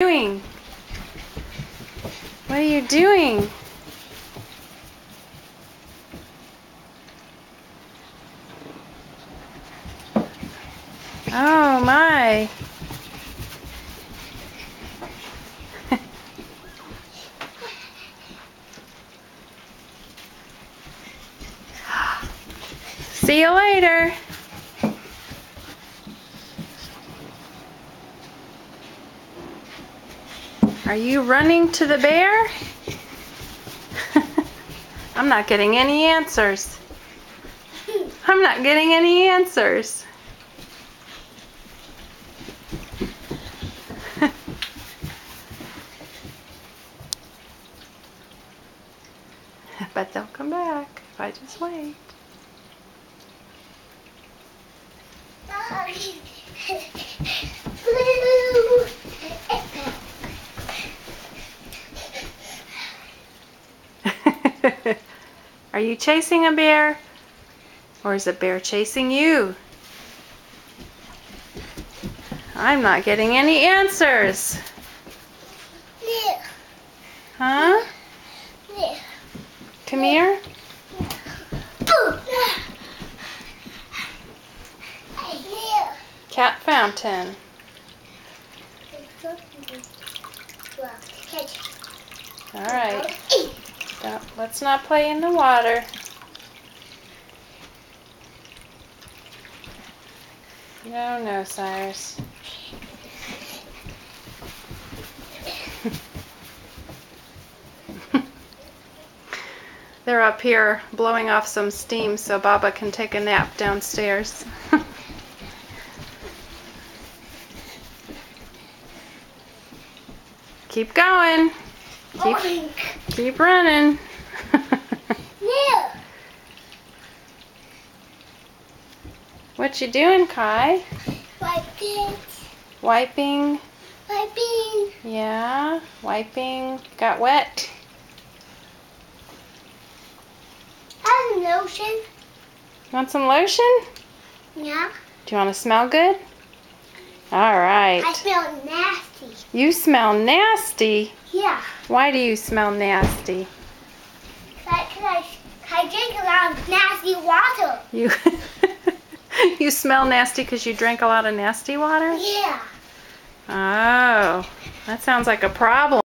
doing? What are you doing? Oh my. See you later. Are you running to the bear? I'm not getting any answers. I'm not getting any answers. but they'll come back if I just wait. Are you chasing a bear? Or is a bear chasing you? I'm not getting any answers. Huh? Come here. Cat fountain. All right. Don't, let's not play in the water. No, no, Cyrus. They're up here blowing off some steam so Baba can take a nap downstairs. keep going. Keep, keep running. What you doing, Kai? Wiping. Wiping. Wiping. Yeah, wiping. Got wet. I have lotion. Want some lotion? Yeah. Do you want to smell good? All right. I smell nasty. You smell nasty. Yeah. Why do you smell nasty? Cause I, cause I, I drink a lot of nasty water. You you smell nasty because you drank a lot of nasty water? Yeah. Oh, that sounds like a problem.